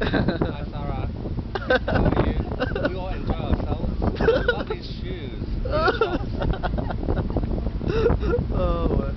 That's alright. How are you? We all enjoy ourselves. I love these shoes. oh,